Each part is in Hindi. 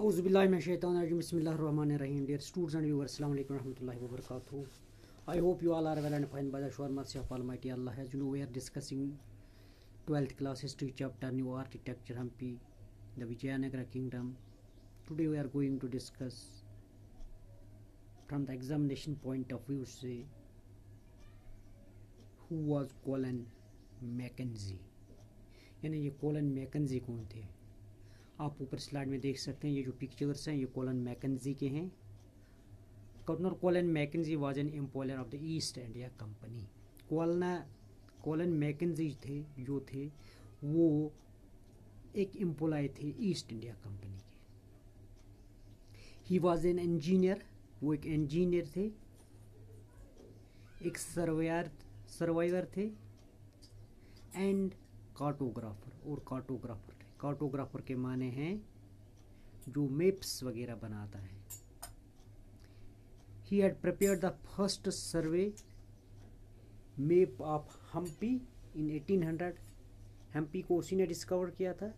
बिस्मिल्लाहिर्रहमानिर्रहीम डियर स्टूडेंट्स एंड व्यूअर्स अस्सलाम वालेकुम रहमतुल्लाहि I hope you all are well and fine by the sheer mercy of almighty Allah has you know we are discussing 12th class history chapter new architecture Hampi the Vijayanagara kingdom today we are going to discuss from the examination point of view से हु वाज कॉलन मैकेंजी यानी ये कोलन मैकेंजी कौन थे? आप ऊपर स्लाइड में देख सकते हैं, ये जो पिक्चर्स हैं, ये कोलन मैकेंजी के हैं। Colonel Colin Mackenzie was an employer of the East India Company Colin Colin Mackenzie थे, जो थे, वो एक एम्प्लॉय थे ईस्ट इंडिया कंपनी के। ही वॉज़ एन इंजीनियर वो एक इंजीनियर थे। एक सर्वेयर सर्वाइवर थे। एंड कार्टोग्राफर और कार्टोग्राफर कार्टोग्राफर के माने हैं जो मैप्स वगैरह बनाता है। He had prepare the first survey map of Hampi in 1800 Hampi को उसी ने डिस्कवर किया था।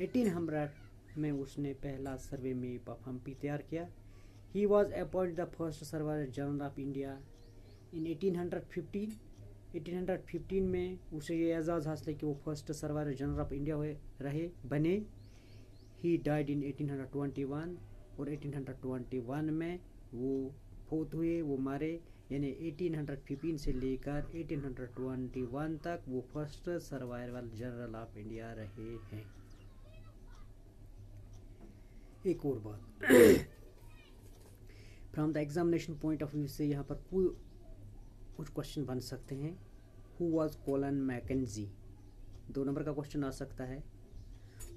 1800 में उसने पहला सर्वे मैप ऑफ़ हम्पी तैयार किया। He was appoint the first server general of India in 1815 1815 में उसे ये एजाज़ हासिल कि वो first survivor general of India हुए, रहे, बने। ही डाइड इन 1821 और 1821 में वो फोत हुए, वो मारे। यानी 1815 से लेकर 1821 तक वो first survival general of India रहे हैं। एक और बात। From the examination point of view से यहाँ पर कुछ क्वेश्चन बन सकते हैं। हु वॉज़ कोलन मैकेजी दो नंबर का क्वेश्चन आ सकता है।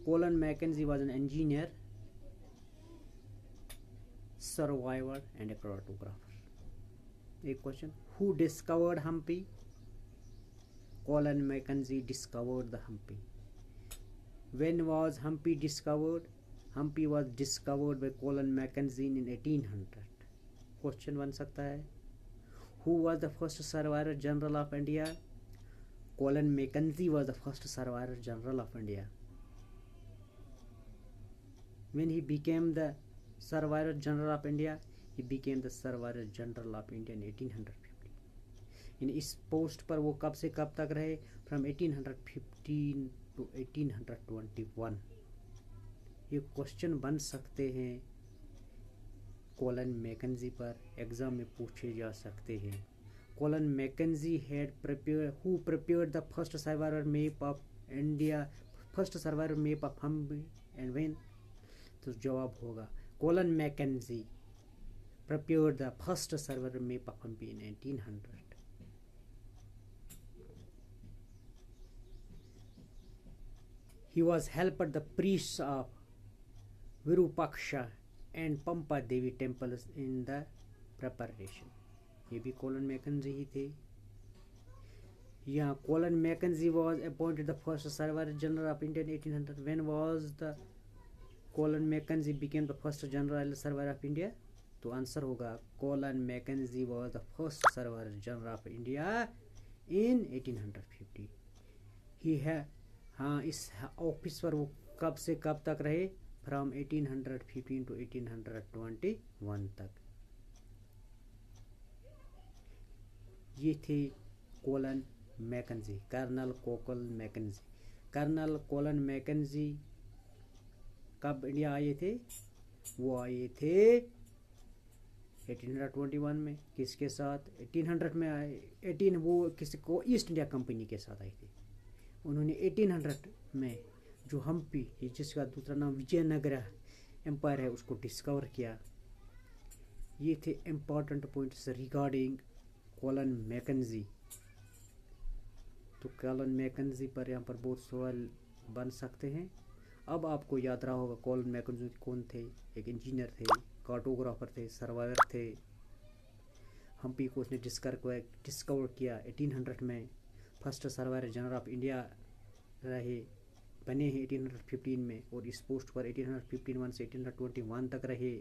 Colin Mackenzie was an engineer survivor and a cartographer एक question who discovered Hampi Colin Mackenzie discovered the Hampi when was Humpy discovered? Humpy was discovered by Colin Mackenzie in 1800. Question बन सकता है। Who was the first surveyor general of India? Colin Mackenzie was the first surveyor general of India. When he became the surveyor general of India, he became the surveyor general of India in 1850. इन इस पोस्ट पर वो कब से कब तक रहे फ्रॉम 1815 टू 1821 ये क्वेश्चन बन सकते हैं कोलन मैकेंजी पर एग्ज़ाम में पूछे जा सकते हैं। Colin Mackenzie had prepare who prepared the first survivor map of India first survivor map of हम एंड वेन तो जवाब होगा, Colin Mackenzie prepared the first survivor map of Hampi in 1800 he was helped the priests of Virupaksha and Pampa Devi temples in the preparation ये भी कॉलन मैकनजी ही थे। यहाँ Colin Mackenzie was appointed the first server general of India eighteen hundred when was the Colin Mackenzie became the first surveyor general of India तो आंसर होगा Colin Mackenzie was the first surveyor general of India in eighteen hundred fifty ही है हाँ इस ऑफ़िस पर वो कब से कब तक रहे? फ्रॉम 1815 टू 1821 तक। ये थे कोलन मैकेंजी कर्नल कोकल मैकेंजी कर्नल कोलन मैकेंजी कब इंडिया आए थे? वो आए थे 1821 में। किसके साथ? 1800 में आए। 18 वो किसी को ईस्ट इंडिया कंपनी के साथ आए थे। उन्होंने 1800 में जो हम्पी जिसका दूसरा नाम विजयनगर एम्पायर है, उसको डिस्कवर किया। ये थे important points regarding Colin Mackenzie तो कॉलन मैकेंजी पर यहाँ पर बहुत सवाल बन सकते हैं। अब आपको याद रहा होगा कॉलन मैकेंजी कौन थे? एक इंजीनियर थे कार्टोग्राफर थे सर्वाइवर थे। हम्पी को उसने डिस्कवर डिस्कवर किया 1800 में। First surveyor general of India रहे। बने हैं 1815 में और इस पोस्ट पर 1815 से 1821 तक रहे।